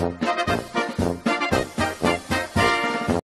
Thank you.